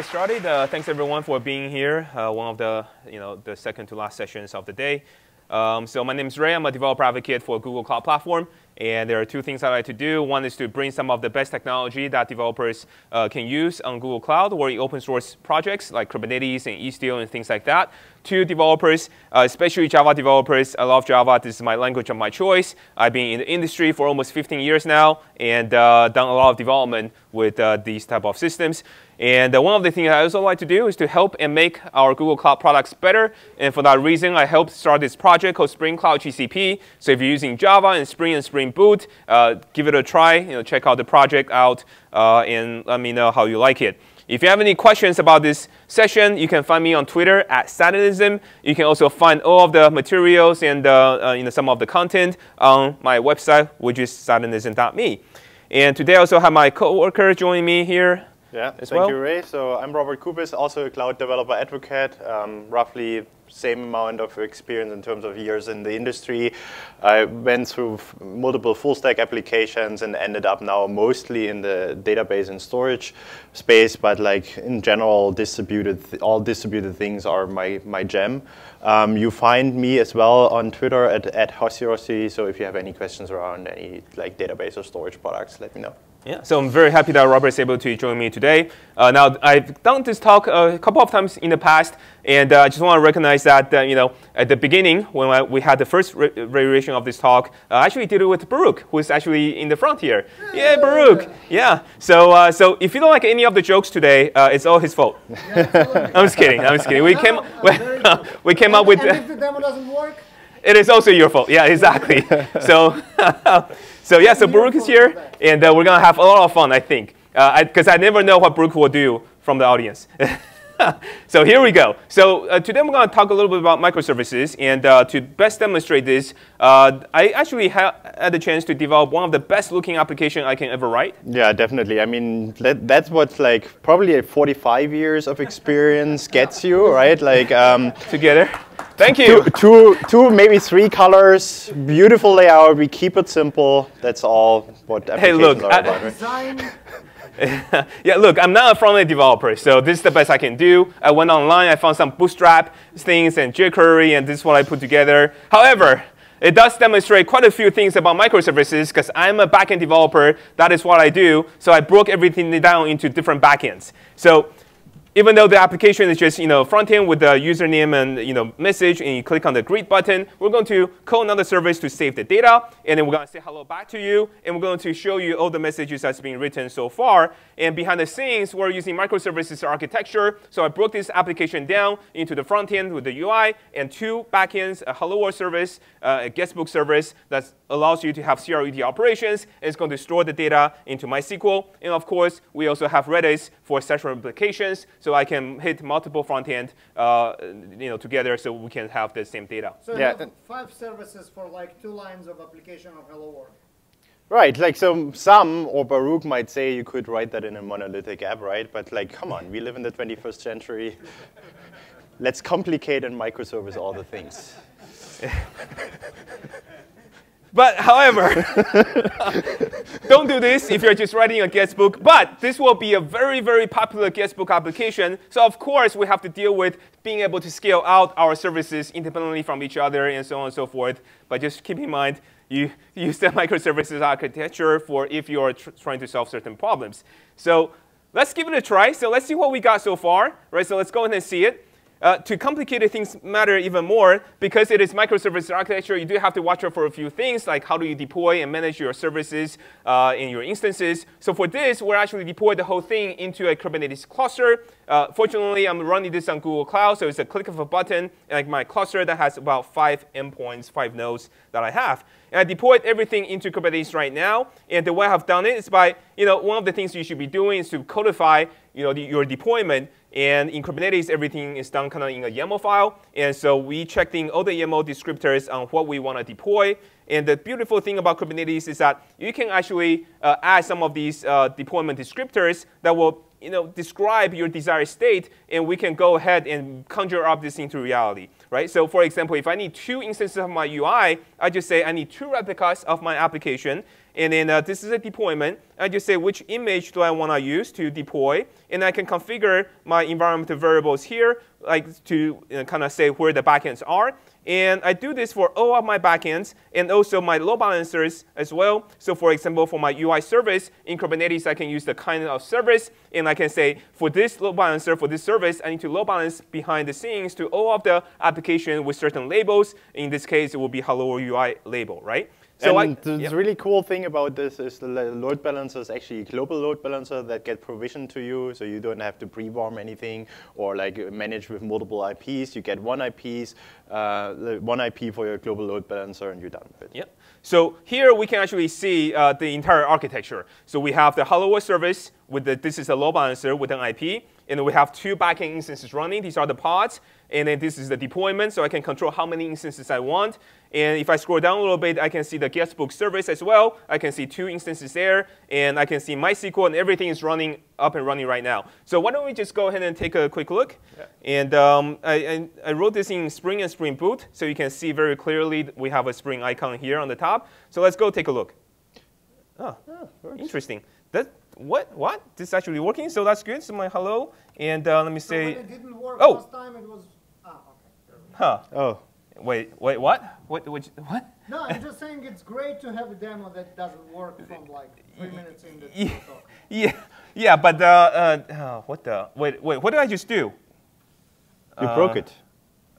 get started, uh, thanks everyone for being here. Uh, one of the, you know, the second to last sessions of the day. Um, so my name is Ray. I'm a developer advocate for Google Cloud Platform. And there are two things I like to do. One is to bring some of the best technology that developers uh, can use on Google Cloud or in open source projects like Kubernetes and Istio and things like that to developers, uh, especially Java developers. I love Java. This is my language of my choice. I've been in the industry for almost 15 years now and uh, done a lot of development with uh, these type of systems. And uh, one of the things I also like to do is to help and make our Google Cloud products better. And for that reason, I helped start this project called Spring Cloud GCP. So if you're using Java and Spring and Spring Boot, uh, give it a try. You know, check out the project out uh, and let me know how you like it. If you have any questions about this session, you can find me on Twitter at Saturnism. You can also find all of the materials and uh, uh, you know, some of the content on my website, which is saturnism.me. And today I also have my coworker joining me here. Yeah, as thank well. you, Ray. So I'm Robert Kubis, also a cloud developer advocate, um, roughly same amount of experience in terms of years in the industry. I went through multiple full stack applications and ended up now mostly in the database and storage space, but like in general, distributed, all distributed things are my, my gem. Um, you find me as well on Twitter at, at hostirosti, so if you have any questions around any like database or storage products, let me know. Yeah, so I'm very happy that Robert is able to join me today. Uh, now, I've done this talk a couple of times in the past, and uh, I just want to recognize that, uh, you know, at the beginning, when I, we had the first variation of this talk, uh, I actually did it with Baruch, who is actually in the front here. Yeah, Baruch. Yeah. So, uh, so if you don't like any of the jokes today, uh, it's all his fault. I'm just kidding. I'm just kidding. We came, we, we came up with. And if the demo doesn't work, It is also your fault. Yeah, exactly. so, so yeah, so Baruch is here, and uh, we're gonna have a lot of fun, I think, because I, never know what Baruch will do from the audience. so here we go. So uh, today we're gonna talk a little bit about microservices, and uh, to best demonstrate this, uh, I actually ha- had the chance to develop one of the best-looking application I can ever write. Yeah, definitely. I mean, that, that's what like probably 45 years of experience gets you, right? Like um, Together. Thank you. two, two, two, maybe three colors, beautiful layout. We keep it simple. That's all what Hey, look, are about. right? yeah, look, I'm not a front-end developer, so this is the best I can do. I went online, I found some Bootstrap things and jQuery, and this is what I put together. However, it does demonstrate quite a few things about microservices because I'm a backend developer. That is what I do. So I broke everything down into different backends. So even though the application is just you know front end with the username and you know message, and you click on the greet button, we're going to call another service to save the data, and then we're going to say hello back to you, and we're going to show you all the messages that's been written so far. And behind the scenes, we're using microservices architecture. So I broke this application down into the front end with the UI and two backends: a Hello World service, uh, a guestbook service that allows you to have CRUD operations. It's going to store the data into MySQL, and of course, we also have Redis for session applications so I can hit multiple front end uh, you know, together so we can have the same data. so you have five services for like two lines of application of Hello World. Right, like so some or Baruch might say you could write that in a monolithic app, right? But like, come on, we live in the 21st century. Let's complicate and microservice all the things. But however, don't do this if you're just writing a guestbook. But this will be a very, very popular guestbook application. So of course, we have to deal with being able to scale out our services independently from each other and so on and so forth. But just keep in mind, you use the microservices architecture for if you're tr- trying to solve certain problems. So let's give it a try. So let's see what we got so far, right? So let's go ahead and see it. Uh, to complicate things matter even more, because it is microservice architecture, you do have to watch out for a few things, like how do you deploy and manage your services uh, in your instances. So for this, we're actually deployed the whole thing into a Kubernetes cluster. Uh, fortunately, I'm running this on Google Cloud, so it's a click of a button, like my cluster that has about five endpoints, five nodes that I have. And I deployed everything into Kubernetes right now. And the way I've done it is by, you know, one of the things you should be doing is to codify, you know, the, your deployment. And in Kubernetes, everything is done kind of in a YAML file. And so we checked in all the YAML descriptors on what we want to deploy. And the beautiful thing about Kubernetes is that you can actually uh, add some of these uh, deployment descriptors that will you know, describe your desired state, and we can go ahead and conjure up this into reality, right? So for example, if I need two instances of my UI, I just say I need two replicas of my application, And then uh, this is a deployment. I just say which image do I want to use to deploy, and I can configure my environmental variables here, like to uh, kind of say where the backends are. And I do this for all of my backends and also my load balancers as well. So for example, for my UI service in Kubernetes, I can use the kind of service, and I can say for this load balancer, for this service, I need to load balance behind the scenes to all of the application with certain labels. In this case, it will be Hello UI label, right? So and I, the yep. really cool thing about this is the load balancer is actually a global load balancer that get provisioned to you, so you don't have to pre-warm anything or like manage with multiple IPs. You get one IPs, uh, one IP for your global load balancer, and you're done with it. Yep. So here we can actually see uh, the entire architecture. So we have the Hello World service with the, this is a load balancer with an IP, and we have two backend instances running. These are the pods, and then this is the deployment, so I can control how many instances I want. And if I scroll down a little bit, I can see the guestbook service as well. I can see two instances there, and I can see MySQL, and everything is running up and running right now. So why don't we just go ahead and take a quick look? Yeah. And um, I, I, wrote this in Spring and Spring Boot, so you can see very clearly we have a Spring icon here on the top. So let's go take a look. Oh, oh interesting. That, what? What? This is actually working, so that's good. So my hello, and uh, let me say. So when it didn't work oh. last time, it was. Ah, okay. Huh. Oh. Wait, wait, what? What? What? what? No, I'm just saying it's great to have a demo that doesn't work from like three minutes in the yeah, talk. Yeah, yeah, but uh, uh, oh, what the? Wait, wait, what did I just do? You uh, broke it.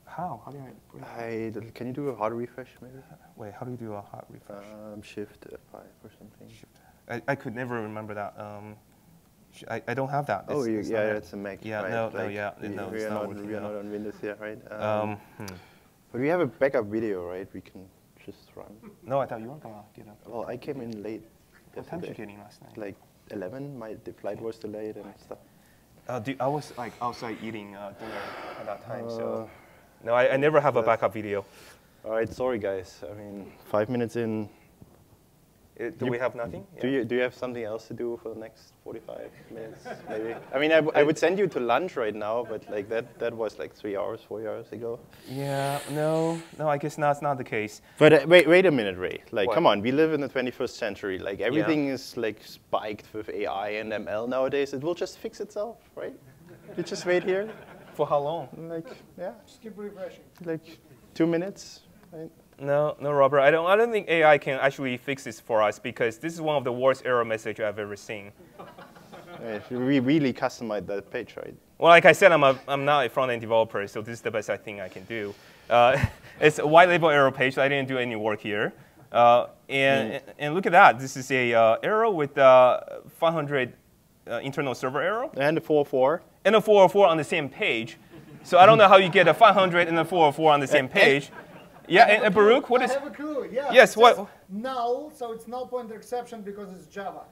How? How did I break I. Can you do a hard refresh, maybe? Wait, how do you do a hard refresh? Um, shift F5 or something. Shift. I, I could never remember that. Um, I, I don't have that. Oh, it's, you, yeah, it's a Mac. Yeah, right? no, like no, yeah, we, no, we are not, we are not on Windows here, right? Um, um, hmm. But we have a backup video, right? We can just run. No, I thought you were gonna get up. Well, I came in late. What time did you get in last night? Like 11. My the flight was delayed and stuff. Uh, do, I was like outside eating uh, dinner at that time, uh, so no, I, I never have a backup video. All right, sorry guys. I mean, five minutes in, do you, we have nothing? Do yeah. you do you have something else to do for the next 45 minutes? Maybe. I mean, I, I would send you to lunch right now, but like that that was like three hours, four hours ago. Yeah. No. No. I guess that's not the case. But uh, wait, wait a minute, Ray. Like, what? come on. We live in the 21st century. Like everything yeah. is like spiked with AI and ML nowadays. It will just fix itself, right? You just wait here. For how long? Like, yeah. Just keep refreshing. Like two minutes, right? No, no, Robert. I don't. I don't think AI can actually fix this for us because this is one of the worst error messages I've ever seen. we really customize that page, right? Well, like I said, I'm a, I'm not a front-end developer, so this is the best I think I can do. Uh, it's a white label error page. So I didn't do any work here. Uh, and, mm. and look at that. This is a uh, error with uh, 500 uh, internal server error. And a 404. And a 404 on the same page. So I don't know how you get a 500 and a 404 on the same page. Yeah, and, and Baruch, what is? I have a clue. Yeah. Yes. What? Null, so it's null pointer exception because it's Java.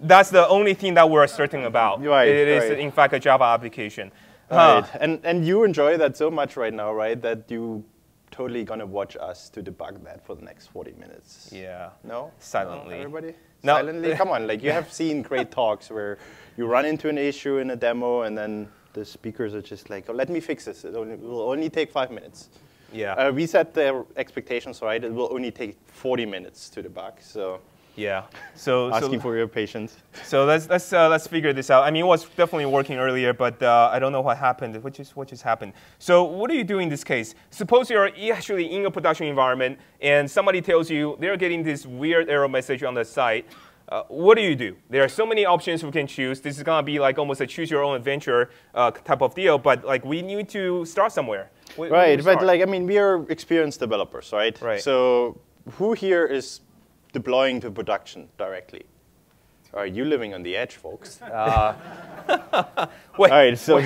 That's the only thing that we're certain about. Right. It is right. in fact a Java application. Right. Huh. And and you enjoy that so much right now, right? That you totally gonna watch us to debug that for the next 40 minutes. Yeah. No? Silently. No, everybody? No. Silently? Come on, like you have seen great talks where you run into an issue in a demo and then the speakers are just like, oh, let me fix this. It only, will only take five minutes. Yeah. Uh, we set the expectations right. It will only take 40 minutes to debug. So. Yeah. So asking so, for your patience. So let's let's uh, let's figure this out. I mean, it was definitely working earlier, but uh, I don't know what happened. What just what just happened? So what do you do in this case? Suppose you're actually in a production environment and somebody tells you they're getting this weird error message on the site. Uh, what do you do? There are so many options we can choose. This is gonna be like almost a choose your own adventure uh, type of deal, but like we need to start somewhere. We, right, but like I mean, we are experienced developers, right? Right. So who here is deploying to production directly? Are you living on the edge, folks? Uh, wait, All right, so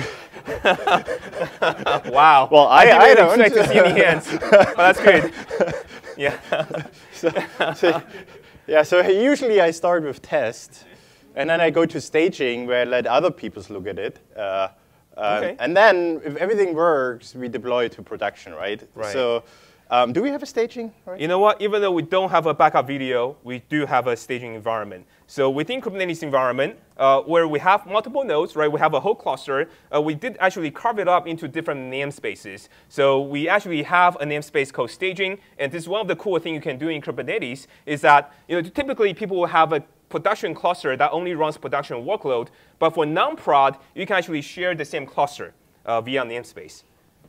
wow. Well, I, I, I don't expect to see any hands, but that's good. Yeah. so, so, yeah. So usually I start with test, and then I go to staging where I let other people look at it. Uh, um, okay. And then if everything works, we deploy to production, right? Right. So Um, do we have a staging? Right? You know what? Even though we don't have a backup video, we do have a staging environment. So within Kubernetes environment, uh, where we have multiple nodes, right? We have a whole cluster. Uh, we did actually carve it up into different namespaces. So we actually have a namespace called staging, and this is one of the cool things you can do in Kubernetes is that you know typically people will have a production cluster that only runs production workload, but for non-prod, you can actually share the same cluster uh, via namespace.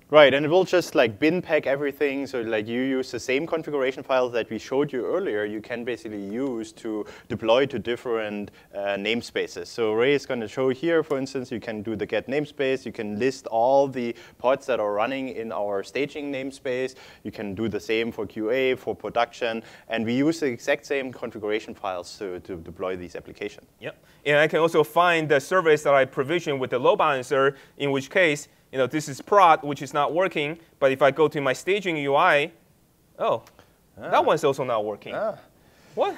Right, and it will just like bin pack everything. So like you use the same configuration files that we showed you earlier, you can basically use to deploy to different uh, namespaces. So Ray is going to show here, for instance, you can do the get namespace. You can list all the pods that are running in our staging namespace. You can do the same for QA, for production. And we use the exact same configuration files to, to deploy these applications. Yep. And I can also find the service that I provision with the load balancer, in which case you know, this is prod, which is not working. But if I go to my staging UI, oh, ah. that one's also not working. Ah. What?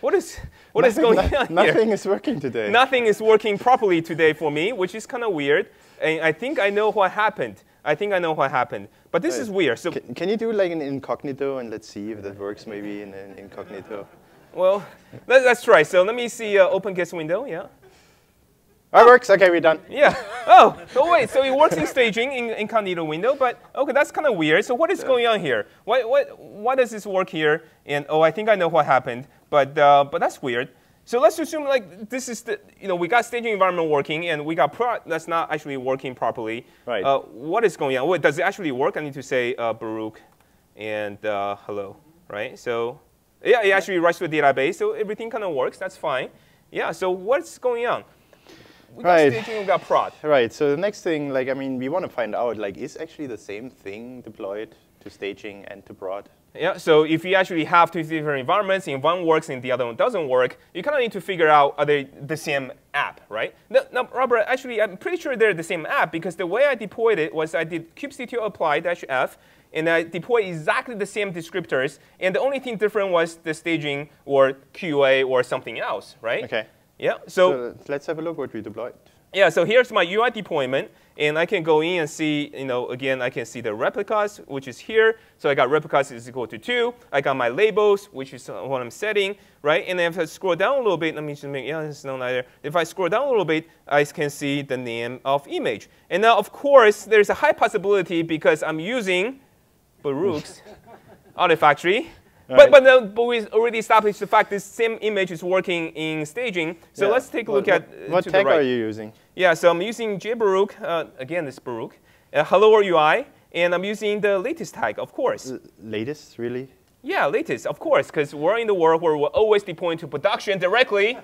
What is, what nothing, is going no, on Nothing is working today. Nothing is working properly today for me, which is kind of weird. And I think I know what happened. I think I know what happened. But this right. is weird. So can, can, you do like an incognito and let's see if that works maybe in an incognito? Well, let, us try. So let me see uh, open guest window, yeah. That works. OK, we're done. Yeah. Oh, oh wait. So it works in staging in incognito window, but OK, that's kind of weird. So what is going on here? Why, what, why does this work here? And oh, I think I know what happened, but uh, but that's weird. So let's assume like this is the you know we got staging environment working and we got prod that's not actually working properly. Right. Uh, what is going on? Wait, does it actually work? I need to say uh, Baruch and uh, hello, right? So yeah, it actually writes to the database, so everything kind of works. That's fine. Yeah. So what's going on? We right. staging, we got prod. Right. So the next thing, like, I mean, we want to find out, like, is actually the same thing deployed to staging and to prod? Yeah, so if you actually have two different environments, and one works and the other one doesn't work, you kind of need to figure out are they the same app, right? Now, now, Robert, actually, I'm pretty sure they're the same app because the way I deployed it was I did kubectl apply dash f, and I deployed exactly the same descriptors, and the only thing different was the staging or QA or something else, right? Okay. Yeah. So, so, let's have a look what we deployed. Yeah. So here's my UI deployment, and I can go in and see. You know, again, I can see the replicas, which is here. So I got replicas is equal to two. I got my labels, which is what I'm setting, right? And if I scroll down a little bit, let me just make yeah, it's not either. If I scroll down a little bit, I can see the name of image. And now, of course, there's a high possibility because I'm using Baruch's Artifactory but, but, but we already established the fact this same image is working in staging. So yeah. let's take a look what, at uh, What tag right. are you using? Yeah, so I'm using JBaruch. Uh, again, this Baruch. Uh, hello UI. And I'm using the latest tag, of course. L latest, really? Yeah, latest, of course, because we're in the world where we're always deploying to production directly.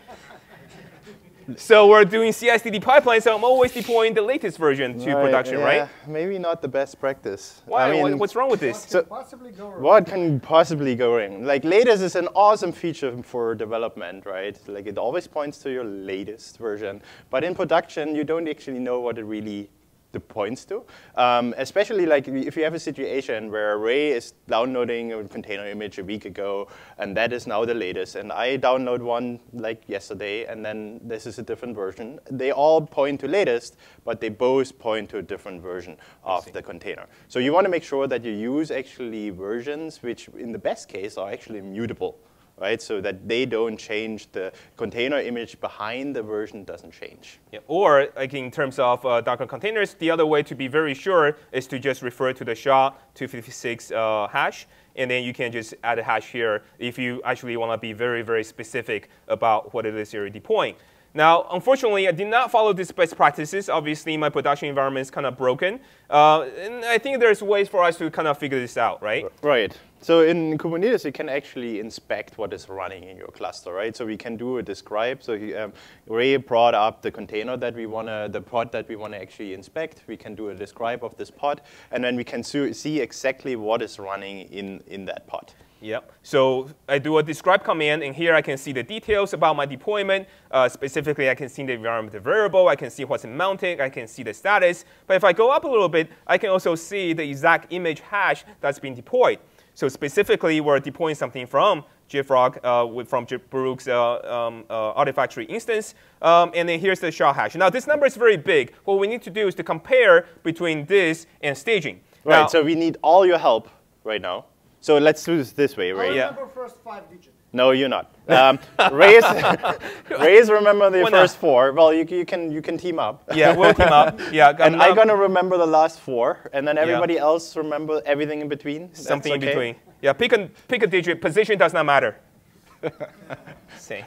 So we're doing CI/CD pipeline, so I'm always deploying the latest version to right, production, yeah, right? Maybe not the best practice. Why? I mean, What's wrong with this? What can possibly go wrong? What can possibly go wrong? Like latest is an awesome feature for development, right? Like it always points to your latest version. But in production, you don't actually know what it really the points to. Um, especially like if you have a situation where Ray is downloading a container image a week ago, and that is now the latest, and I download one like yesterday, and then this is a different version. They all point to latest, but they both point to a different version of the container. So you want to make sure that you use actually versions which, in the best case, are actually mutable right? So that they don't change, the container image behind the version doesn't change. Yeah. Or like in terms of uh, Docker containers, the other way to be very sure is to just refer to the SHA-256 uh, hash, and then you can just add a hash here if you actually want to be very, very specific about what it is you're deploying. Now, unfortunately, I did not follow these best practices. Obviously, my production environment is kind of broken. Uh, and I think there's ways for us to kind of figure this out, right? Right. So in Kubernetes, you can actually inspect what is running in your cluster, right? So we can do a describe. So he, um, Ray brought up the container that we want to, the pod that we want to actually inspect. We can do a describe of this pod, and then we can see exactly what is running in, in that pod. Yep. So I do a describe command, and here I can see the details about my deployment. Uh, specifically, I can see the environment variable. I can see what's mounted. I can see the status. But if I go up a little bit, I can also see the exact image hash that's been deployed. So specifically, we're deploying something from JFrog, uh, with, from Baruch's uh, um, uh, Artifactory instance. Um, and then here's the SHA hash. Now, this number is very big. What we need to do is to compare between this and staging. Right, now, so we need all your help right now So let's do this this way, I Ray. Yeah. first five digits. No, you're not. Um, Ray's, Ray's remember the Why not? first four. Well, you, you can you can team up. Yeah, we'll team up. Yeah, And I'm I'm gonna remember the last four, and then everybody else remember everything in between. That's something in between. Yeah, pick a pick a digit. Position does not matter. Same.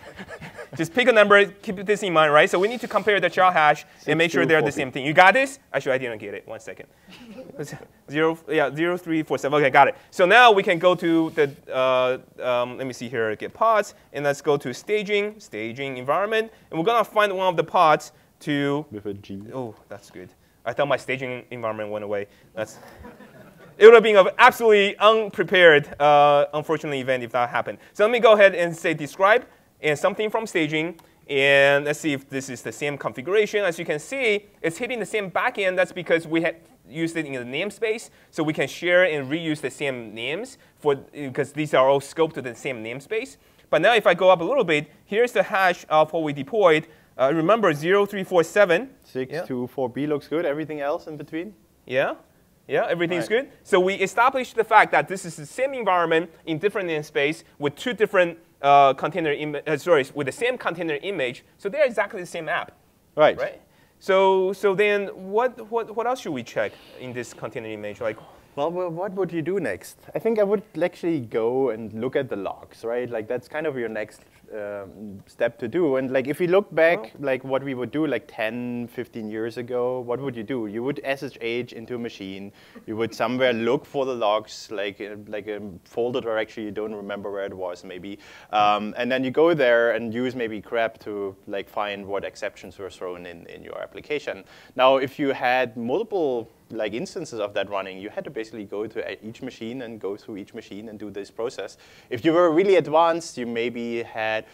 Just pick a number. Keep this in mind, right? So we need to compare the child hash and make sure they're the same thing. You got this? Actually, I didn't get it. One second. zero, yeah, zero, three, four, seven. Okay, got it. So now we can go to the. Uh, um, let me see here. Get pods, and let's go to staging, staging environment, and we're gonna find one of the pods to With a G. Oh, that's good. I thought my staging environment went away. That's. It would have been an absolutely unprepared, uh, unfortunate event if that happened. So let me go ahead and say describe and something from staging. And let's see if this is the same configuration. As you can see, it's hitting the same backend. That's because we had used it in the namespace. So we can share and reuse the same names for because these are all scoped to the same namespace. But now if I go up a little bit, here's the hash of what we deployed. Uh, remember 0347. Six Yeah. to four B looks good. Everything else in between? Yeah? Yeah, everything's Right. good. So we established the fact that this is the same environment in different namespace with two different uh, container, uh, sorry, with the same container image. So they're exactly the same app, Right. right? So, so then what, what, what else should we check in this container image? Like, Well, what would you do next? I think I would actually go and look at the logs, right? Like that's kind of your next um, step to do. And like if you look back, like what we would do like 10, 15 years ago, what would you do? You would SSH into a machine. You would somewhere look for the logs, like like a folder directory. You don't remember where it was, maybe. Um, and then you go there and use maybe grep to like find what exceptions were thrown in in your application. Now, if you had multiple like instances of that running, you had to basically go to each machine and go through each machine and do this process. If you were really advanced, you maybe had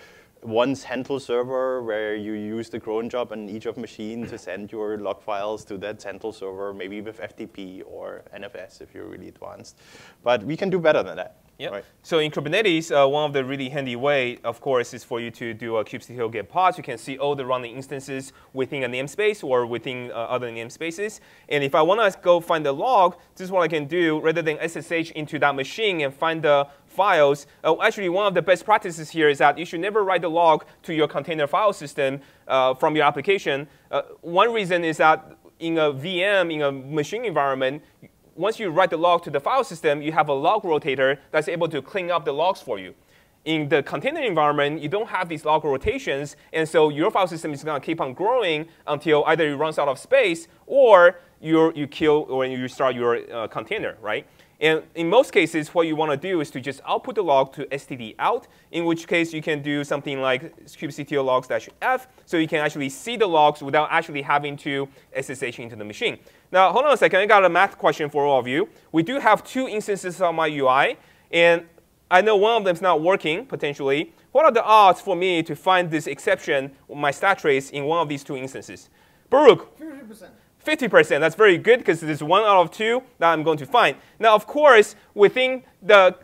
one central server where you use the cron job on each of machine to send your log files to that central server, maybe with FTP or NFS if you're really advanced. But we can do better than that. Yeah. Right. So in Kubernetes, uh, one of the really handy way, of course, is for you to do a kubectl get pods. You can see all the running instances within a namespace or within uh, other namespaces. And if I want to go find the log, this is what I can do rather than SSH into that machine and find the files. Uh, actually, one of the best practices here is that you should never write the log to your container file system uh, from your application. Uh, one reason is that in a VM, in a machine environment, once you write the log to the file system, you have a log rotator that's able to clean up the logs for you. In the container environment, you don't have these log rotations, and so your file system is going to keep on growing until either it runs out of space or you you kill or you start your uh, container, right? And in most cases, what you want to do is to just output the log to std out, in which case you can do something like kubectl logs-f, so you can actually see the logs without actually having to SSH into the machine. Now, hold on a second. I got a math question for all of you. We do have two instances of my UI, and I know one of them is not working, potentially. What are the odds for me to find this exception, my stack trace, in one of these two instances? Baruch, 50%. 50%. That's very good because it is one out of two that I'm going to find. Now, of course, within the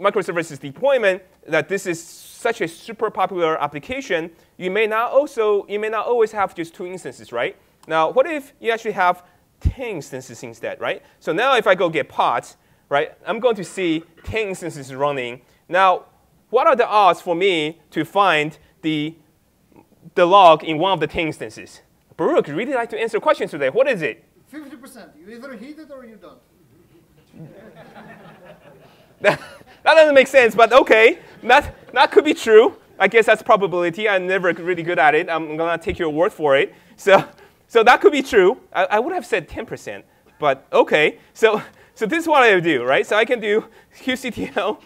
microservices deployment, that this is such a super popular application, you may not also you may not always have just two instances, right? Now, what if you actually have 10 instances instead, right? So now if I go get pods, right, I'm going to see 10 instances running. Now, what are the odds for me to find the the log in one of the 10 instances? Baruch, really like to answer questions today. What is it? 50%. You either heat it or you don't. that doesn't make sense, but okay. That, that could be true. I guess that's probability. I'm never really good at it. I'm going to take your word for it. So, so that could be true. I, I would have said 10%, but okay. So, so this is what I do, right? So I can do kubectl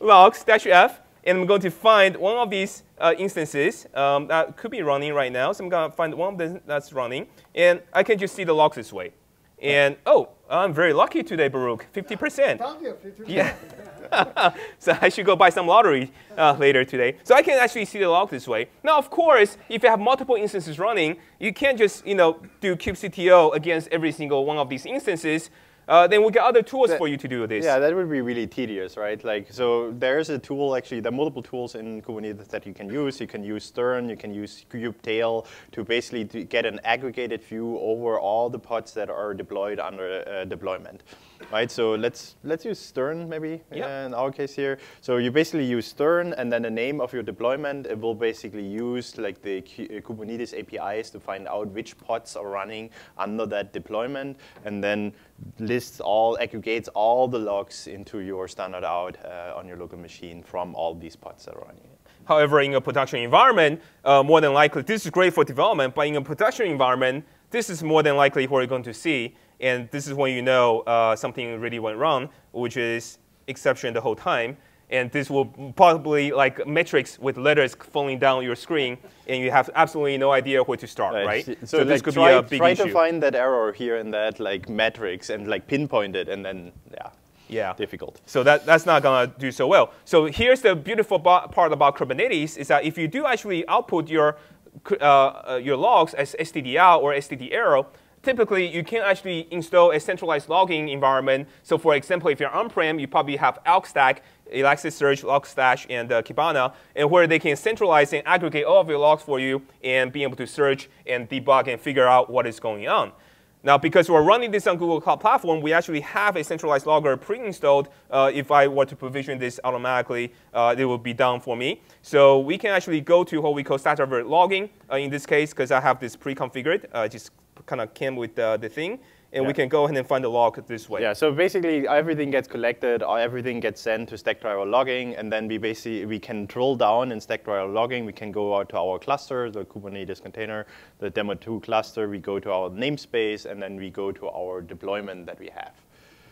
logs dash f, and I'm going to find one of these uh, instances um, that could be running right now. So I'm going to find one of them that's running, and I can just see the logs this way. And oh, I'm very lucky today, Baruch, 50%. Found you 50%. Yeah. so I should go buy some lottery uh, later today. So I can actually see the log this way. Now, of course, if you have multiple instances running, you can't just you know do kubectl against every single one of these instances. Uh, then we got other tools for you to do this. Yeah, that would be really tedious, right? Like, so there's a tool, actually, there are multiple tools in Kubernetes that you can use. You can use Stern, you can use kubetail to basically get an aggregated view over all the pods that are deployed under uh, deployment, right? So let's let's use Stern maybe yeah. in our case here. So you basically use Stern and then the name of your deployment. It will basically use like the uh, Kubernetes APIs to find out which pods are running under that deployment, and then lists all, aggregates all the logs into your standard out uh, on your local machine from all these pods that are running. However, in a production environment, uh, more than likely, this is great for development, but in a production environment, this is more than likely what you're going to see. And this is when you know uh, something really went wrong, which is exception the whole time and this will probably like Matrix with letters falling down your screen, and you have absolutely no idea where to start, right? right? So, so this could try, be a big try issue. to find that error here and that like Matrix and like pinpoint it, and then yeah. Yeah. Difficult. So that, that's not going to do so well. So here's the beautiful part about Kubernetes is that if you do actually output your, uh, your logs as std or std typically you can actually install a centralized logging environment. So for example, if you're on-prem, you probably have Elk Stack Elasticsearch, Logstash, and uh, Kibana, and where they can centralize and aggregate all of your logs for you and be able to search and debug and figure out what is going on. Now, because we're running this on Google Cloud Platform, we actually have a centralized logger pre-installed. Uh, if I were to provision this automatically, uh, it would be done for me. So we can actually go to what we call Stackdriver logging uh, in this case, because I have this pre-configured. Uh, just kind of came with uh, the thing and yeah. we can go ahead and find the log this way. Yeah, so basically everything gets collected, or everything gets sent to Stackdriver logging, and then we basically we can drill down in Stackdriver logging. We can go out to our cluster, the Kubernetes container, the demo 2 cluster. We go to our namespace, and then we go to our deployment that we have.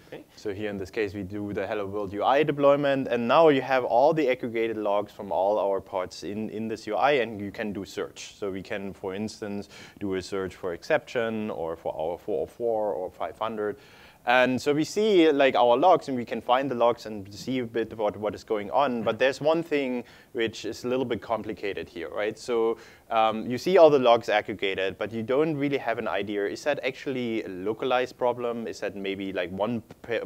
Okay. So here in this case, we do the Hello World UI deployment, and now you have all the aggregated logs from all our pods in, in this UI, and you can do search. So we can, for instance, do a search for exception, or for our 404 or 500, and so we see like our logs and we can find the logs and see a bit about what is going on. But there's one thing which is a little bit complicated here, right? So um, you see all the logs aggregated, but you don't really have an idea. Is that actually a localized problem? Is that maybe like one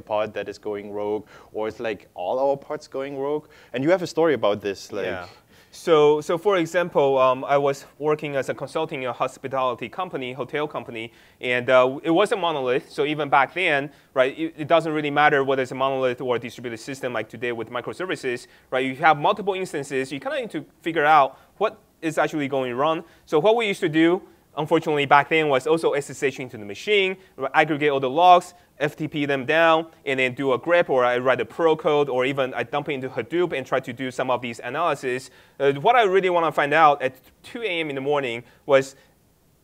pod that is going rogue? Or is like all our pods going rogue? And you have a story about this. Like, yeah. So, so for example, um, I was working as a consulting a hospitality company, hotel company, and uh, it was a monolith. So even back then, right, it, it, doesn't really matter whether it's a monolith or a distributed system like today with microservices, right? You have multiple instances. You kind of need to figure out what is actually going wrong. So what we used to do unfortunately, back then was also SSH into the machine, aggregate all the logs, FTP them down, and then do a grep, or I write a Perl code, or even I dump it into Hadoop and try to do some of these analysis. Uh, what I really want to find out at 2 a.m. in the morning was,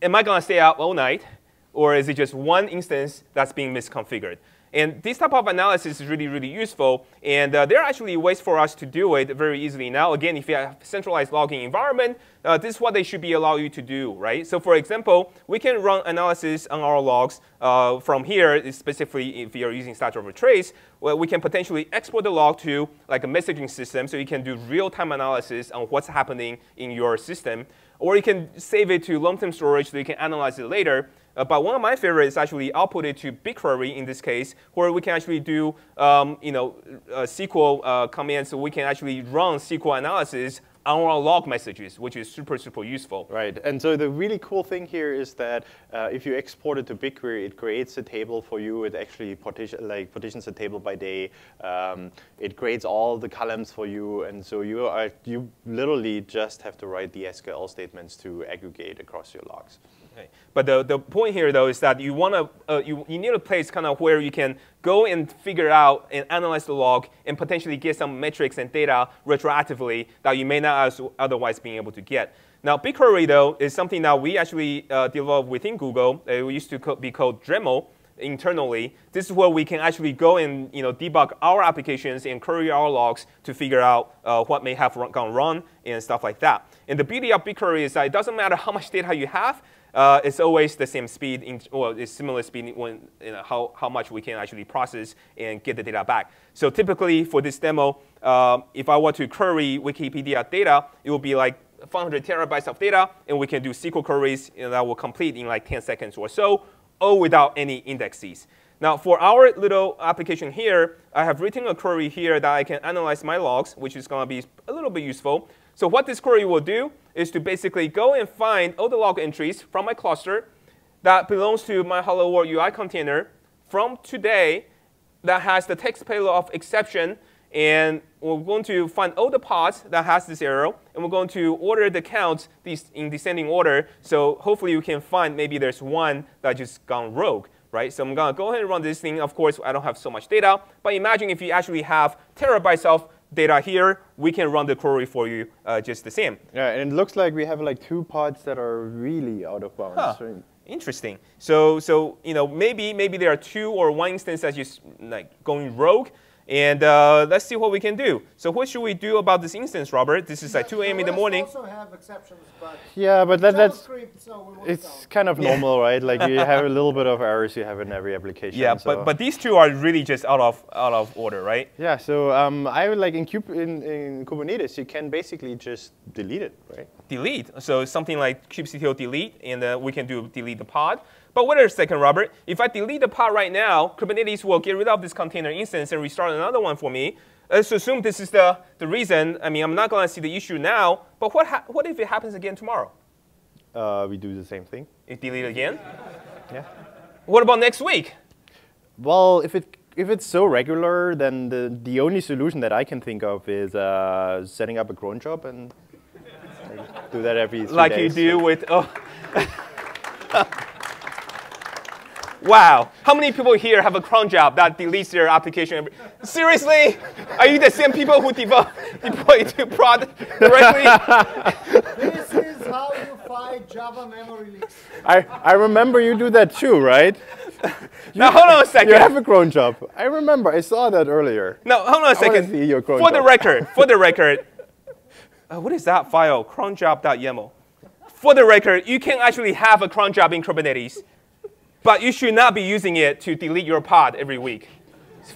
am I going to stay up all night, or is it just one instance that's being misconfigured? And this type of analysis is really, really useful. And uh, there are actually ways for us to do it very easily now. Again, if you have centralized logging environment, uh, this is what they should be allow you to do, right? So for example, we can run analysis on our logs uh, from here, specifically if you're using Stackdriver Trace, well, we can potentially export the log to like a messaging system so you can do real-time analysis on what's happening in your system. Or you can save it to long-term storage so you can analyze it later. Uh, but one of my favorites is actually outputted to BigQuery in this case, where we can actually do um, you know, uh, SQL uh, commands, so we can actually run SQL analysis on our log messages, which is super, super useful. Right, and so the really cool thing here is that uh, if you export it to BigQuery, it creates a table for you. It actually partition, like partitions a table by day. Um, it creates all the columns for you, and so you are you literally just have to write the SQL statements to aggregate across your logs. Okay. But the, the point here, though, is that you want to uh, you, you need a place kind of where you can go and figure out and analyze the log and potentially get some metrics and data retroactively that you may not otherwise being able to get. Now, BigQuery, though, is something that we actually uh, developed within Google. It used to co be called Dremel internally. This is where we can actually go and you know, debug our applications and query our logs to figure out uh, what may have run, gone wrong and stuff like that. And the beauty of BigQuery is that it doesn't matter how much data you have, uh, it's always the same speed, in, or it's similar speed when you know, how, how much we can actually process and get the data back. So typically for this demo, uh, if I were to query Wikipedia data, it will be like 500 terabytes of data, and we can do SQL queries and that will complete in like 10 seconds or so, all without any indexes. Now, for our little application here, I have written a query here that I can analyze my logs, which is going to be a little bit useful. So what this query will do is to basically go and find all the log entries from my cluster that belongs to my Hello World UI container from today that has the text payload of exception. And we're going to find all the pods that has this arrow. And we're going to order the counts these in descending order. So hopefully you can find maybe there's one that just gone rogue right? So I'm going to go ahead and run this thing. Of course, I don't have so much data. But imagine if you actually have terabytes of data here, we can run the query for you uh, just the same. Yeah, and it looks like we have like two pods that are really out of bounds. Huh. Interesting. So, so you know, maybe maybe there are two or one instance that's just like going rogue, and uh, let's see what we can do. So what should we do about this instance, Robert? This is like 2 a.m. in the morning. also have exceptions, but yeah, but that, that's so it's kind of normal, right? Like you have a little bit of errors you have in every application. Yeah, so. but but these two are really just out of out of order, right? Yeah. So um, I would like in, in, in Kubernetes, you can basically just delete it, right? Delete. So something like kubectl delete, and uh, we can do delete the pod. But wait a second, Robert. If I delete the pod right now, Kubernetes will get rid of this container instance and restart another one for me. Let's assume this is the, the reason. I mean, I'm not going to see the issue now, but what, what if it happens again tomorrow? Uh, we do the same thing. It delete again? Yeah. What about next week? Well, if it if it's so regular, then the, the only solution that I can think of is uh, setting up a cron job and do that every Like days. you do with, oh. Wow. How many people here have a cron job that deletes their application? Seriously? Are you the same people who devo- deploy to prod directly? this is how you fight Java memory leaks. I, I remember you do that too, right? now, hold on a second. You have a cron job. I remember. I saw that earlier. No, hold on a second. see your cron for the record, for the record, uh, what is that file? cronjob.yaml. For the record, you can actually have a cron job in Kubernetes. But you should not be using it to delete your pod every week.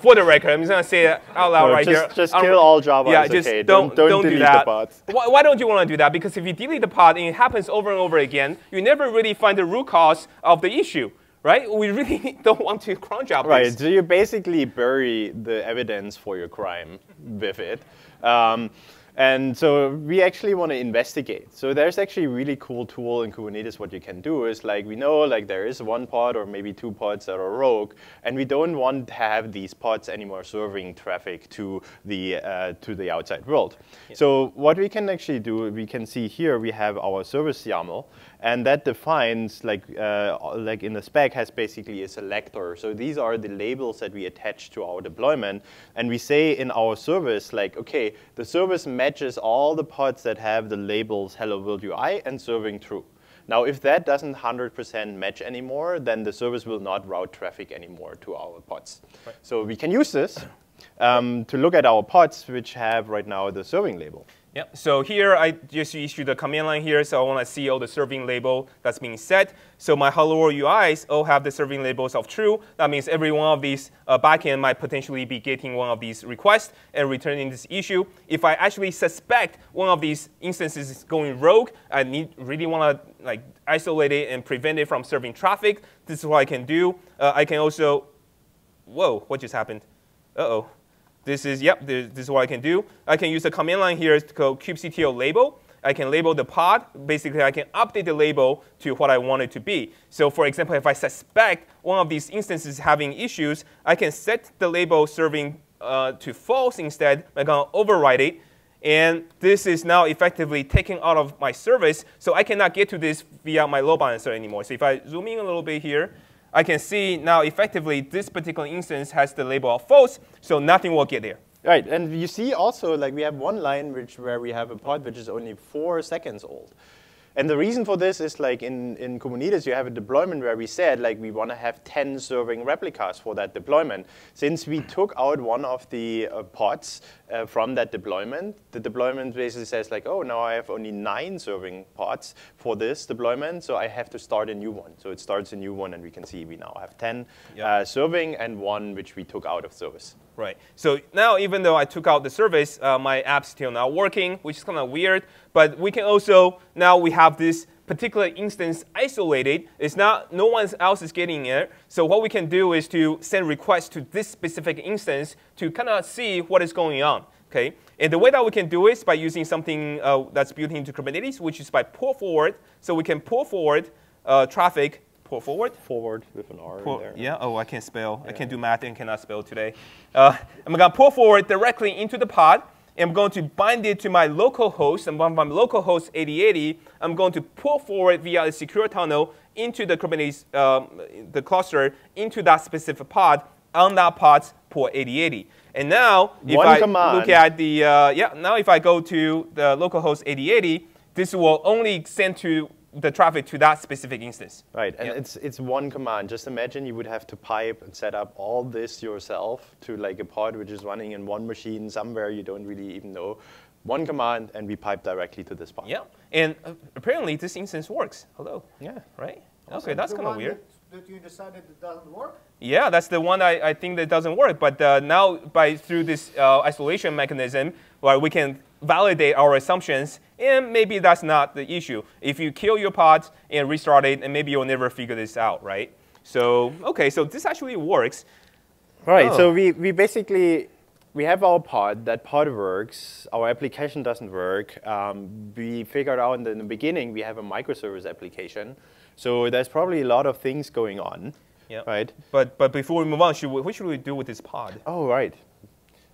For the record, I'm just going to say it out loud No, right just, here. Just Um, kill all Java. yeah, just okay. don't, don't, don't, delete do that. the pods. Why, why don't you want to do that? Because if you delete the pod and it happens over and over again, you never really find the root cause of the issue, right? We really don't want to cron job Right, so you basically bury the evidence for your crime with it. Um, and so we actually want to investigate. So there's actually a really cool tool in Kubernetes. What you can do is like we know like there is one pod or maybe two pods that are rogue, and we don't want to have these pods anymore serving traffic to the uh, to the outside world. So what we can actually do, we can see here we have our service YAML, and that defines like uh, like in the spec has basically a selector. So these are the labels that we attach to our deployment, and we say in our service like okay, the service matches all the pods that have the labels Hello World UI and serving true. Now, if that doesn't 100% match anymore, then the service will not route traffic anymore to our pods. Right. So we can use this um, to look at our pods, which have right now the serving label. Yep. So here I just issued the command line here, so I want to see all the serving label that's being set. So my Hello World UIs all have the serving labels of true. That means every one of these uh, backend might potentially be getting one of these requests and returning this issue. If I actually suspect one of these instances is going rogue, I need really want to like isolate it and prevent it from serving traffic. This is what I can do. Uh, I can also, whoa, what just happened? Uh-oh. This is, yep, this, this is what I can do. I can use the command line here to call kubectl label. I can label the pod. Basically, I can update the label to what I want it to be. So for example, if I suspect one of these instances having issues, I can set the label serving uh, to false instead. I'm going to override it. And this is now effectively taken out of my service, so I cannot get to this via my load balancer anymore. So if I zoom in a little bit here, I can see now effectively this particular instance has the label of false, so nothing will get there. Right, and you see also like we have one line which where we have a pod which is only four seconds old. And the reason for this is like in, in Kubernetes, you have a deployment where we said like we want to have 10 serving replicas for that deployment. Since we took out one of the uh, pods uh, from that deployment, the deployment basically says like, oh, now I have only nine serving pods for this deployment, so I have to start a new one. So it starts a new one, and we can see we now have 10 Yep. uh, serving and one which we took out of service. Right. So now, even though I took out the service, uh, my app's still not working, which is kind of weird. But we can also now we have this particular instance isolated. It's not, no one else is getting it. So what we can do is to send requests to this specific instance to kind of see what is going on. Okay, and the way that we can do it is by using something uh, that's built into Kubernetes, which is by port forward. So we can port forward uh, traffic, pull forward. Forward with an R Pull, there. yeah, oh, I can't spell. I can't do math and cannot spell today. Uh, I'm going to pull forward directly into the pod. And I'm going to bind it to my local host. And from my local host 8080, I'm going to pull forward via a secure tunnel into the Kubernetes, um, the cluster, into that specific pod on that pod's port 8080. And now, if One I command. look at the, uh, yeah, now if I go to the localhost 8080, this will only send to the traffic to that specific instance. Right, and Yeah. it's it's one command. Just imagine you would have to pipe and set up all this yourself to like a pod which is running in one machine somewhere you don't really even know. One command, and we pipe directly to this pod. Yeah, and uh, apparently this instance works. Hello. Yeah. Right? Okay, that's kind of weird. That, that you decided it doesn't work? Yeah, that's the one I, I think that doesn't work. But uh, now, by through this uh, isolation mechanism, where we can validate our assumptions, and maybe that's not the issue. If you kill your pod and restart it, and maybe you'll never figure this out, right? So okay, so this actually works. Right. Oh. So we, we basically we have our pod. That pod works. Our application doesn't work. Um, we figured out in the, in the beginning we have a microservice application. So there's probably a lot of things going on. Yeah. Right. But but before we move on, should we, what should we do with this pod? Oh right.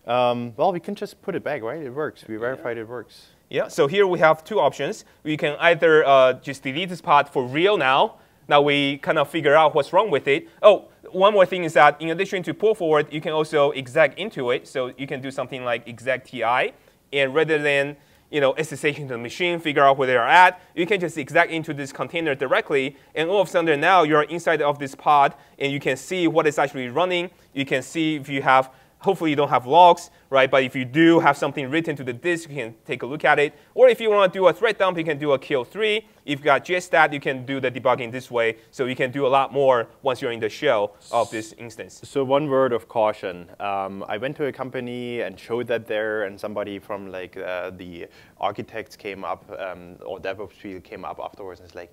Um, well, we can just put it back, right? It works. We verified it works. Yeah, so here we have two options. We can either uh, just delete this pod for real now. Now we kind of figure out what's wrong with it. Oh, one more thing is that in addition to port forward, you can also exec into it. So you can do something like exec TI. And rather than you know, SSH into the machine, figure out where they are at, you can just exec into this container directly. And all of a sudden now you're inside of this pod and you can see what is actually running. You can see if you have Hopefully you don't have logs, right? But if you do have something written to the disk, you can take a look at it. Or if you want to do a thread dump, you can do a kill 3. If you've got JSTAT, you can do the debugging this way. So you can do a lot more once you're in the shell of this instance. So one word of caution. Um, I went to a company and showed that there, and somebody from like uh, the architects came up, um, or DevOps field came up afterwards and was like,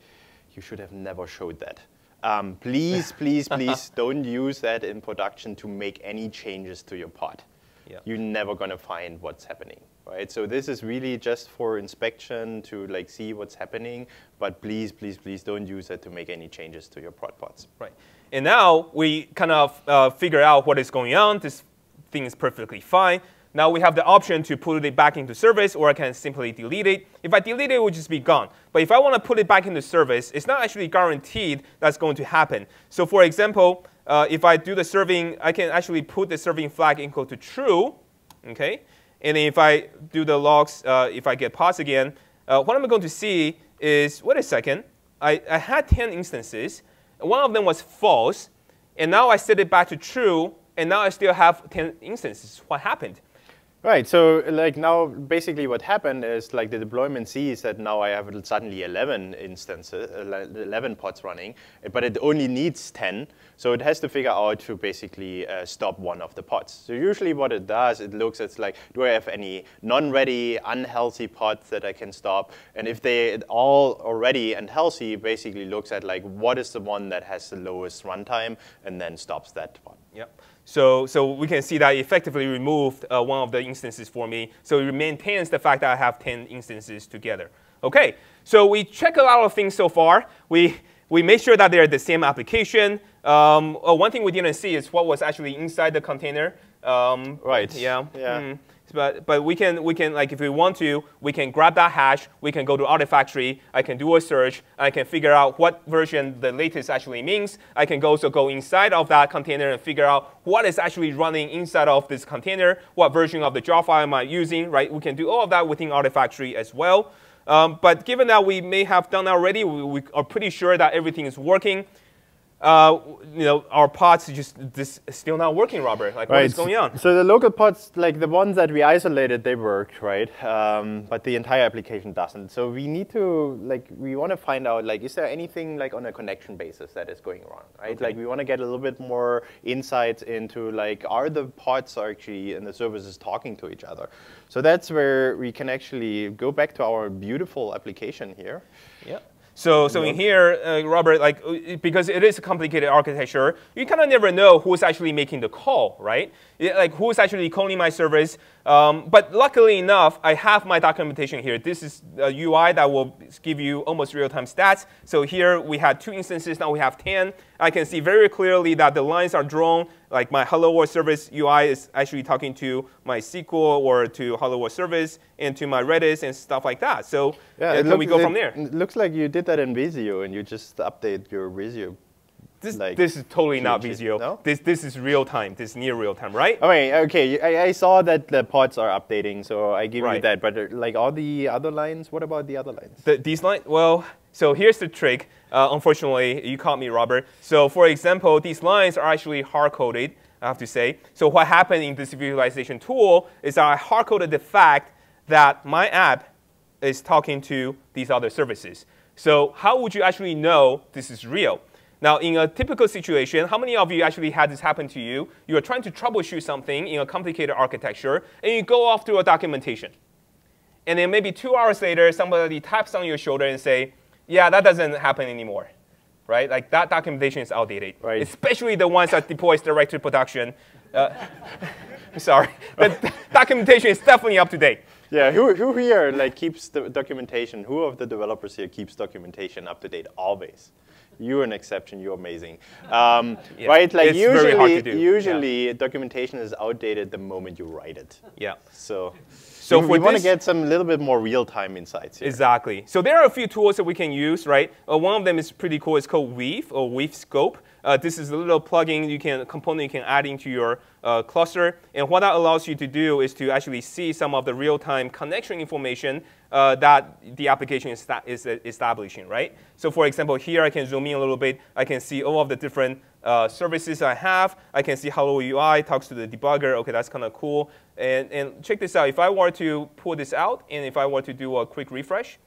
"You should have never showed that." Um, please, please, please don't use that in production to make any changes to your pod. Yeah. You're never gonna find what's happening, right? So this is really just for inspection to like see what's happening. But please, please, please don't use it to make any changes to your prod pods. Right. And now we kind of uh, figure out what is going on. This thing is perfectly fine. Now we have the option to put it back into service, or I can simply delete it. If I delete it, it will just be gone. But if I want to put it back into service, it's not actually guaranteed that's going to happen. So for example, uh, if I do the serving, I can actually put the serving flag equal to true, okay? And if I do the logs, uh, if I get pods again, uh, what I'm going to see is, wait a second, I, I had 10 instances. One of them was false, and now I set it back to true, and now I still have 10 instances. What happened? Right. So like now, basically, what happened is like the deployment sees that now I have suddenly 11 instances, uh, 11 pods running, but it only needs 10. So it has to figure out to basically uh, stop one of the pods. So usually, what it does, it looks at like, do I have any non-ready, unhealthy pods that I can stop? And if they all are ready and healthy, basically looks at like what is the one that has the lowest runtime, and then stops that one. Yep. So, so we can see that it effectively removed uh, one of the instances for me. So it maintains the fact that I have 10 instances together. Okay, so we check a lot of things so far. We, we made sure that they're the same application. Um, oh, one thing we didn't see is what was actually inside the container. Um, Right. Yeah. Yeah. Hmm. But, but we can, we can, like, if we want to, we can grab that hash, we can go to Artifactory, I can do a search, I can figure out what version the latest actually means. I can also go inside of that container and figure out what is actually running inside of this container, what version of the jar file am I using, right? We can do all of that within Artifactory as well. Um, but given that we may have done already, we, we are pretty sure that everything is working. Uh, you know, our pods just this still not working, Robert. Like, what is going on? So the local pods, like the ones that we isolated, they worked, right? Um, but the entire application doesn't. So we need to, like, we want to find out, like, is there anything like on a connection basis that is going wrong, right? Okay. Like, we want to get a little bit more insights into, like, are the pods actually and the services talking to each other? So that's where we can actually go back to our beautiful application here. Yeah. So, so in here, uh, Robert, like uh, because it is a complicated architecture, you kind of never know who's actually making the call, right? It, like who's actually calling my service. Um, but luckily enough, I have my documentation here. This is a UI that will give you almost real-time stats. So here we had two instances, now we have 10. I can see very clearly that the lines are drawn, like my Hello World service UI is actually talking to my SQL or to Hello World service and to my Redis and stuff like that. So yeah, uh, can we go from there? It looks like you did that in Visio and you just update your Visio this, like this is totally not Visio. No? This, this is real time. This is near real time, right? Okay, okay. I, I saw that the pods are updating, so I give right. you that. But uh, like all the other lines, what about the other lines? The, these lines, well, so here's the trick. Uh, unfortunately, you caught me, Robert. So for example, these lines are actually hard-coded, I have to say. So what happened in this visualization tool is that I hard-coded the fact that my app is talking to these other services. So how would you actually know this is real? Now, in a typical situation, how many of you actually had this happen to you? You are trying to troubleshoot something in a complicated architecture, and you go off to a documentation. And then maybe two hours later, somebody taps on your shoulder and say, yeah, that doesn't happen anymore. Right? Like that documentation is outdated. Right. Especially the ones that deploys direct to production. Uh, sorry. The documentation is definitely up to date. Yeah, who, who here like keeps the documentation? Who of the developers here keeps documentation up to date always? You're an exception. You're amazing, um, yeah. right? Like it's usually, usually yeah. documentation is outdated the moment you write it. Yeah. So. So we, we want to get some little bit more real-time insights here. Exactly. So there are a few tools that we can use, right? Uh, one of them is pretty cool. It's called Weave or Weave Scope. Uh, this is a little plugin you can component you can add into your uh, cluster. And what that allows you to do is to actually see some of the real-time connection information uh, that the application is, is establishing, right? So for example, here I can zoom in a little bit. I can see all of the different uh, services I have. I can see Hello UI talks to the debugger. OK, that's kind of cool. And, and check this out. If I were to pull this out, and if I were to do a quick refresh,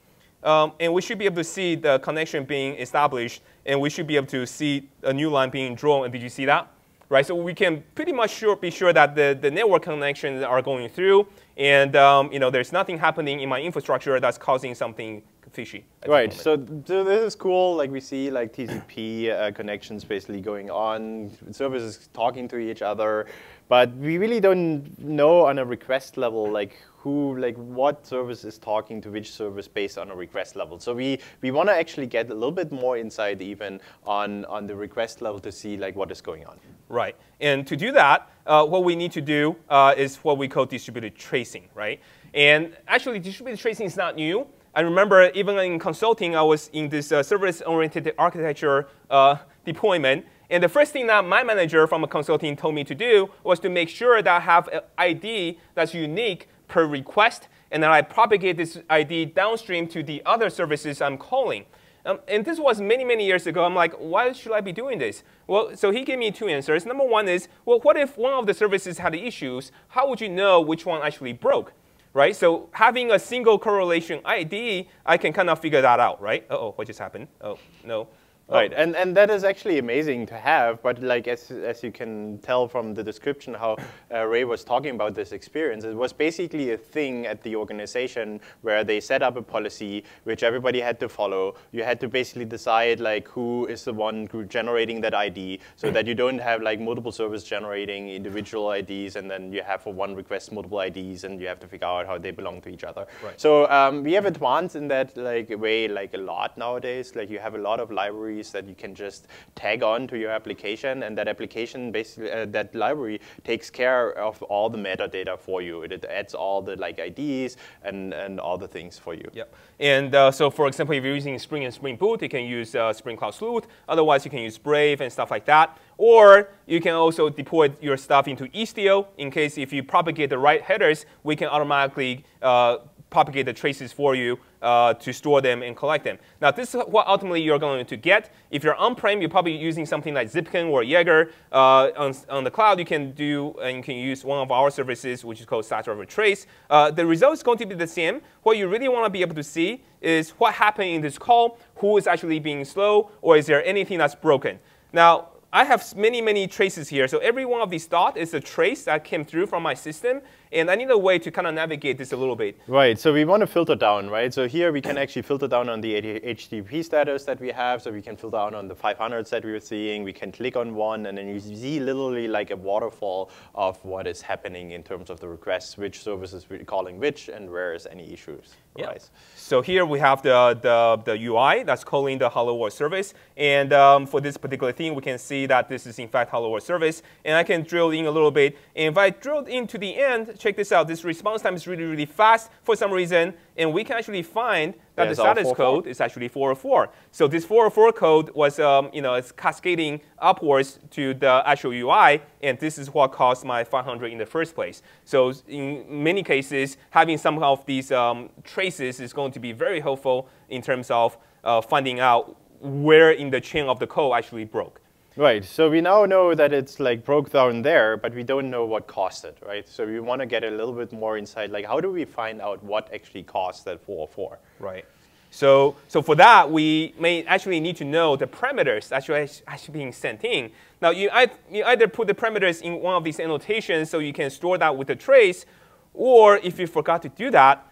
um, and we should be able to see the connection being established, and we should be able to see a new line being drawn. And did you see that? Right, so we can pretty much sure, be sure that the, the network connections are going through, and um, you know, there's nothing happening in my infrastructure that's causing something fishy. Right. So, so this is cool. Like we see like TCP uh, connections basically going on, services talking to each other, but we really don't know on a request level like who, like what service is talking to which service based on a request level. So we, we want to actually get a little bit more insight even on, on the request level to see like what is going on. Right. And to do that, uh, what we need to do uh, is what we call distributed tracing, right? And actually, distributed tracing is not new. I remember even in consulting, I was in this uh, service-oriented architecture uh, deployment. And the first thing that my manager from a consulting told me to do was to make sure that I have an ID that's unique per request, and then I propagate this ID downstream to the other services I'm calling. Um, and this was many, many years ago. I'm like, why should I be doing this? Well, so he gave me two answers. Number one is, well, what if one of the services had issues? How would you know which one actually broke? Right? So having a single correlation ID, I can kind of figure that out, right? Uh oh what just happened? Oh, no. Right, and, and that is actually amazing to have, but like as, as you can tell from the description how uh, Ray was talking about this experience, it was basically a thing at the organization where they set up a policy which everybody had to follow. You had to basically decide like who is the one who generating that ID so that you don't have like multiple servers generating individual IDs and then you have for one request multiple IDs and you have to figure out how they belong to each other. Right. So um, we have advanced in that like way like a lot nowadays. Like you have a lot of libraries libraries that you can just tag on to your application, and that application basically uh, that library takes care of all the metadata for you. It, adds all the like IDs and and all the things for you. Yep. And uh, so, for example, if you're using Spring and Spring Boot, you can use uh, Spring Cloud Sleuth. Otherwise, you can use Brave and stuff like that. Or you can also deploy your stuff into Istio in case if you propagate the right headers, we can automatically uh, propagate the traces for you uh, to store them and collect them. Now, this is what ultimately you're going to get. If you're on-prem, you're probably using something like Zipkin or Jaeger. Uh, on, on, the cloud, you can do and you can use one of our services, which is called Stackdriver Trace. Uh, the result is going to be the same. What you really want to be able to see is what happened in this call, who is actually being slow, or is there anything that's broken. Now, I have many, many traces here. So every one of these dots is a trace that came through from my system. And I need a way to kind of navigate this a little bit. Right, so we want to filter down, right? So here we can actually filter down on the HTTP status that we have. So we can filter down on the 500s that we were seeing. We can click on one, and then you see literally like a waterfall of what is happening in terms of the requests, which services we're calling which, and where is any issues. Yeah. Right. So here we have the, the, the UI that's calling the Hello World service. And um, for this particular thing, we can see that this is in fact Hello World service. And I can drill in a little bit. And if I drill into the end, check this out. This response time is really, really fast for some reason. And we can actually find that Yeah, the status 404. code is actually 404. So this 404 code was, um, you know, it's cascading upwards to the actual UI, and this is what caused my 500 in the first place. So in many cases, having some of these um, traces is going to be very helpful in terms of uh, finding out where in the chain of the code actually broke. Right. So we now know that it's like broke down there, but we don't know what caused it, right? So we want to get a little bit more insight. Like, how do we find out what actually caused that 404? Right. So, so for that, we may actually need to know the parameters actually, actually being sent in. Now, you, you either put the parameters in one of these annotations so you can store that with the trace, or if you forgot to do that,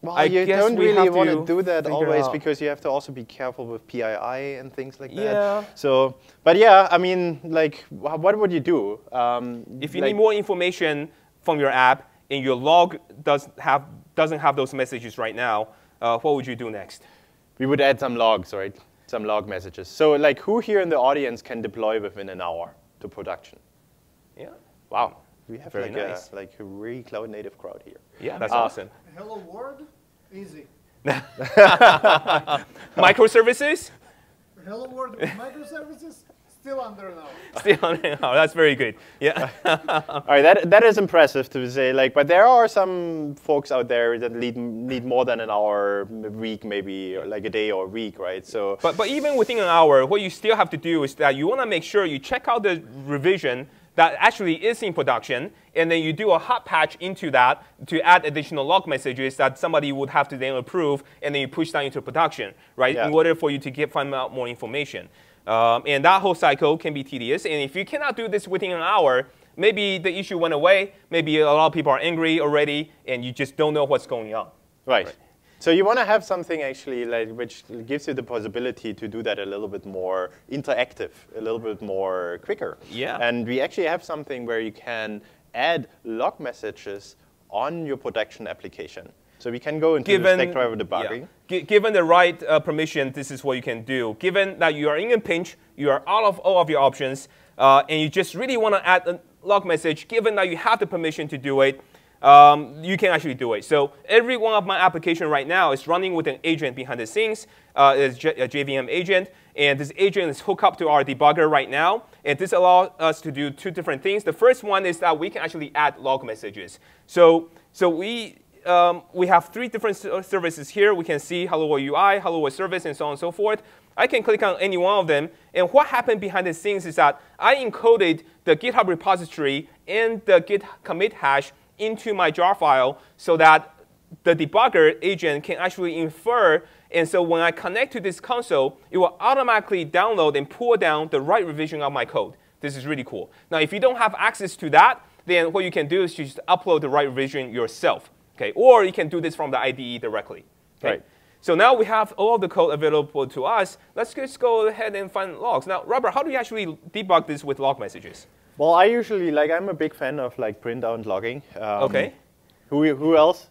Well, I you guess don't we really want to to do that always because you have to also be careful with PII and things like that. Yeah. So, but yeah, I mean, like, what would you do? Um, if you like- need more information from your app and your log does have, doesn't have those messages right now, uh, what would you do next? we would add some logs, right? Some log messages. So, like, who here in the audience can deploy within an hour to production? Yeah, Wow, we have Very like nice. a like a really cloud native crowd here. yeah, that's Uh, awesome. Hello world, easy. Microservices, Hello world microservices, still under an hour. still on oh, That's very good. Yeah. All right, that, that is impressive to say. Like, but there are some folks out there that need need more than an hour, a week, maybe or like a day or a week, right? So, But, but even within an hour, what you still have to do is that you want to make sure you check out the revision that actually is in production, and then you do a hot patch into that to add additional log messages that somebody would have to then approve, and then you push that into production, right? Yeah. In order for you to get find out more information. Um, and that whole cycle can be tedious. And if you cannot do this within an hour, maybe the issue went away. Maybe a lot of people are angry already, and you just don't know what's going on. right. So you want to have something actually like which gives you the possibility to do that a little bit more interactive, a little bit more quicker. Yeah. And we actually have something where you can add log messages on your production application. So we can go into the Stackdriver debugging. yeah. Gi- given the right uh, permission, this is what you can do. Given that you are in a pinch, you are out of all of your options, uh, and you just really want to add a log message, given that you have the permission to do it, um, you can actually do it. So every one of my application right now is running with an agent behind the scenes. Uh, it's a JVM agent, and this agent is hooked up to our debugger right now. And this allows us to do two different things. The first one is that we can actually add log messages. So, so we um, we have three different services here. We can see Hello World UI, Hello World Service, and so on and so forth. I can click on any one of them. And what happened behind the scenes is that I encoded the GitHub repository and the Git commit hash into my jar file so that the debugger agent can actually infer. And so when I connect to this console, it will automatically download and pull down the right revision of my code. This is really cool. Now, if you don't have access to that, then what you can do is just upload the right revision yourself. Okay? Or you can do this from the IDE directly. Okay? Right. So now we have all of the code available to us. Let's just go ahead and find logs. Now, Robert, how do you actually debug this with log messages? Well, I usually like I'm a big fan of like print out logging. Um, Okay. Who who else?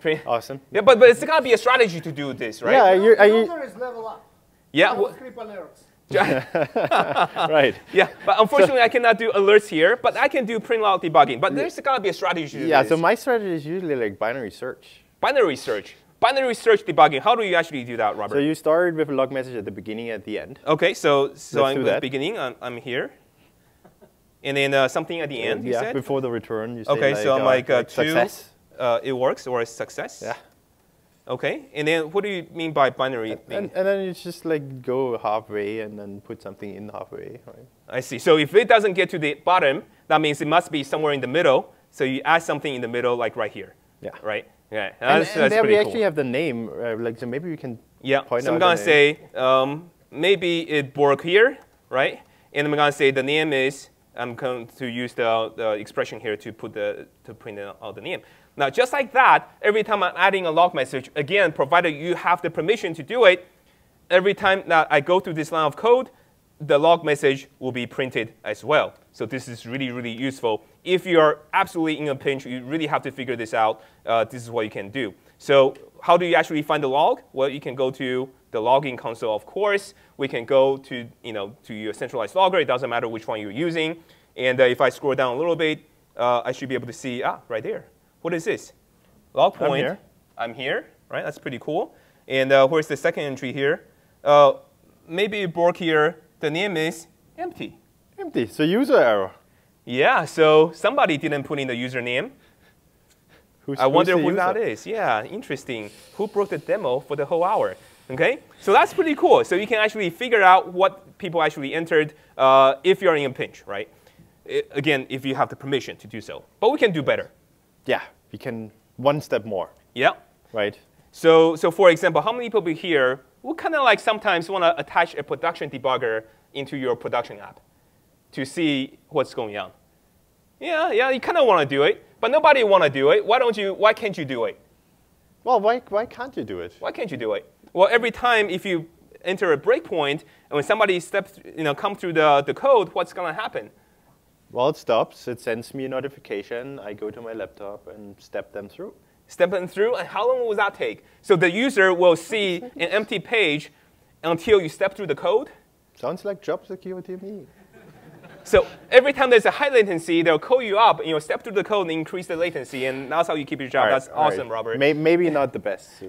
Pre- Awesome. Yeah, but, but it's got to be a strategy to do this, right? Yeah, you, are you, Another is level up. Yeah. Level alerts. right. Yeah, but unfortunately, I cannot do alerts here, but I can do print log debugging. But there's got to be a strategy to do Yeah. this. So my strategy is usually like binary search. binary search. Binary search debugging. How do you actually do that, Robert? So you start with a log message at the beginning, at the end. okay, so so Let's I'm at the beginning. I'm, I'm here, and then uh, something at the end. You yeah. said. Before the return, you say okay, so I'm uh, like, uh, two. success. Uh, it works or a success. Yeah. Okay, and then what do you mean by binary thing? And, and then you just like go halfway and then put something in halfway. Right? I see. So if it doesn't get to the bottom, that means it must be somewhere in the middle. So you add something in the middle, like right here. Yeah. Right. Yeah. And, That's, and that's there we pretty actually cool. have the name. Uh, like so maybe we can Yeah, point so I'm gonna say um, maybe it broke here, right? and I'm going to say the name is, I'm going to use the, the expression here to, put the, to print out the name. Now, just like that, every time I'm adding a log message, again, provided you have the permission to do it, every time that I go through this line of code, the log message will be printed as well. So this is really, really useful. If you're absolutely in a pinch, you really have to figure this out. Uh, this is what you can do. So how do you actually find the log? Well, you can go to the logging console, of course. We can go to, you know, to your centralized logger. It doesn't matter which one you're using. And uh, if I scroll down a little bit, uh, I should be able to see, ah, right there. What is this? Log point. I'm here. I'm here, right? That's pretty cool. And uh, where's the second entry here? Uh, maybe Borg here, the name is empty. Empty. So user error. Yeah, so somebody didn't put in the username. Who's, I wonder who's who the that user? is. Yeah, interesting. Who broke the demo for the whole hour? Okay, so that's pretty cool. So you can actually figure out what people actually entered uh, if you're in a pinch, right? I- again, if you have the permission to do so. But we can do better. Yeah, we can one step more, Yeah. right? So, so for example, how many people here would kind of like sometimes want to attach a production debugger into your production app to see what's going on? Yeah, yeah, you kind of want to do it, but nobody want to do it. Why don't you? Why can't you do it? Well, why, why can't you do it? Why can't you do it? Well, every time if you enter a breakpoint and when somebody steps, you know, come through the, the code, what's going to happen? Well, it stops. It sends me a notification. I go to my laptop and step them through. Step them through, and how long will that take? So the user will see an empty page until you step through the code. Sounds like job security to me. So every time there's a high latency, they'll call you up, and you'll step through the code and increase the latency, and that's how you keep your job. Right, that's all right. awesome, Robert. May, maybe not the best.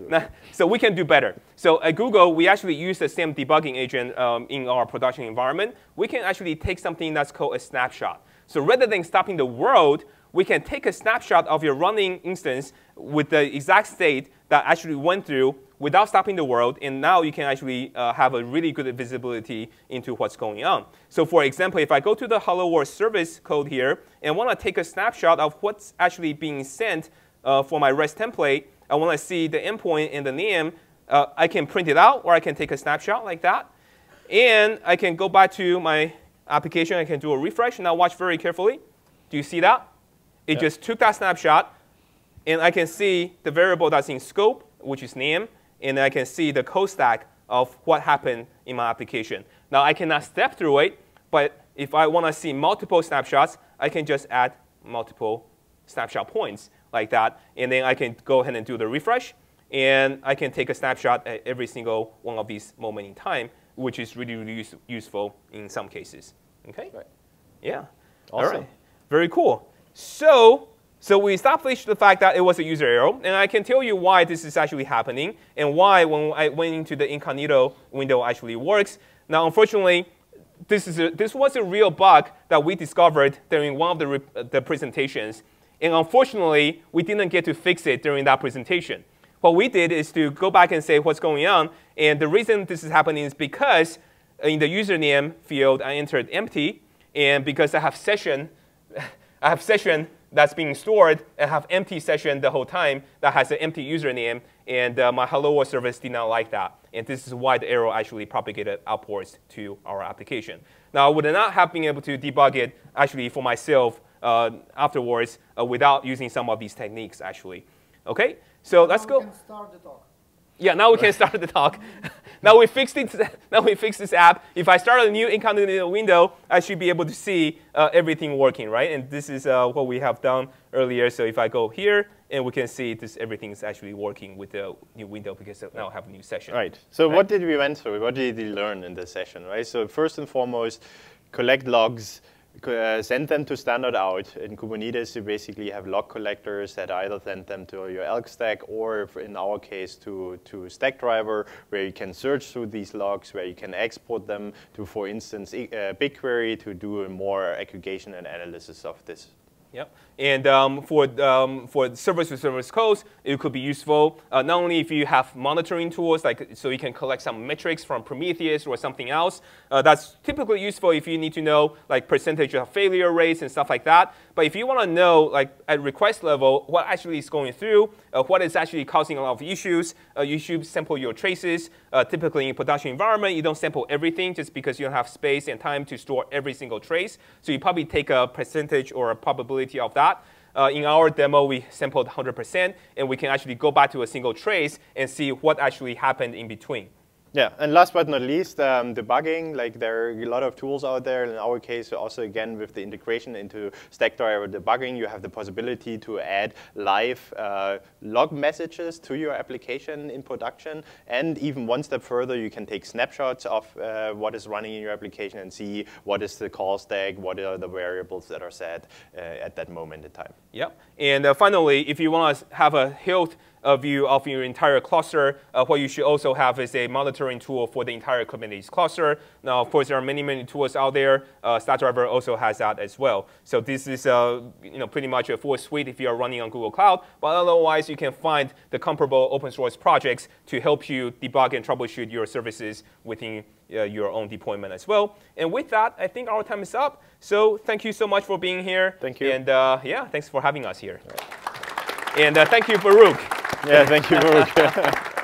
So we can do better. So at Google, we actually use the same debugging agent um, in our production environment. We can actually take something that's called a snapshot. So rather than stopping the world, we can take a snapshot of your running instance with the exact state that actually went through without stopping the world, and now you can actually uh, have a really good visibility into what's going on. So for example, if I go to the Hello World service code here and want to take a snapshot of what's actually being sent uh, for my REST template, I want to see the endpoint and the name, uh, I can print it out or I can take a snapshot like that. And I can go back to my application. I can do a refresh. Now watch very carefully. Do you see that? It Yeah. just took that snapshot, and I can see the variable that's in scope, which is name, and I can see the code stack of what happened in my application. Now I cannot step through it, but if I want to see multiple snapshots, I can just add multiple snapshot points like that, and then I can go ahead and do the refresh, and I can take a snapshot at every single one of these moment in time, which is really, really use- useful in some cases. Okay? Right. Yeah. All Awesome. right. Very cool. So, so we established the fact that it was a user error, and I can tell you why this is actually happening and why when I went into the incognito window actually works. Now, unfortunately, this, is a, this was a real bug that we discovered during one of the, the presentations. And unfortunately, we didn't get to fix it during that presentation. What we did is to go back and say what's going on. And the reason this is happening is because in the username field, I entered empty. And because I have session, I have session that's being stored and have empty session the whole time that has an empty username. And uh, my Hello World service did not like that. And this is why the error actually propagated upwards to our application. Now, I would not have been able to debug it actually for myself uh, afterwards uh, without using some of these techniques actually. Okay, so let's go. We can start the talk. Yeah, now we can start the talk. Now we fixed it. Now we fixed this app. If I start a new incognito window, I should be able to see uh, everything working, right? And this is uh, what we have done earlier. So if I go here, and we can see this everything is actually working with the new window because now I have a new session. Right. So Right. what did we went through? What did we learn in this session? Right. So first and foremost, collect logs, uh, send them to standard out. In Kubernetes, you basically have log collectors that either send them to your Elk stack or, in our case, to to Stackdriver, where you can search through these logs, where you can export them to, for instance, uh, BigQuery to do more aggregation and analysis of this Yep. And um, for, um, for service-to-service calls, it could be useful uh, not only if you have monitoring tools, like so you can collect some metrics from Prometheus or something else. Uh, that's typically useful if you need to know like percentage of failure rates and stuff like that. But if you want to know like at request level what actually is going through, uh, what is actually causing a lot of issues, uh, you should sample your traces. Uh, typically in production environment, you don't sample everything just because you don't have space and time to store every single trace. So you probably take a percentage or a probability of that. Uh, in our demo, we sampled 100%, and we can actually go back to a single trace and see what actually happened in between. Yeah, and last but not least, um, debugging. Like there are a lot of tools out there. In our case, also again with the integration into Stackdriver debugging, you have the possibility to add live uh, log messages to your application in production. And even one step further, you can take snapshots of uh, what is running in your application and see what is the call stack, what are the variables that are set uh, at that moment in time. Yep. And uh, finally, if you want to have a health a view of your entire cluster. Uh, what you should also have is a monitoring tool for the entire Kubernetes cluster. Now, of course, there are many, many tools out there. Uh, Stackdriver also has that as well. So this is uh, you know, pretty much a full suite if you are running on Google Cloud. But otherwise, you can find the comparable open source projects to help you debug and troubleshoot your services within uh, your own deployment as well. And with that, I think our time is up. So thank you so much for being here. Thank you. And uh, yeah, thanks for having us here. And uh, thank you, Baruch. Yeah, thank you, Baruch.